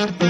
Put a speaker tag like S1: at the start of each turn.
S1: Thank you.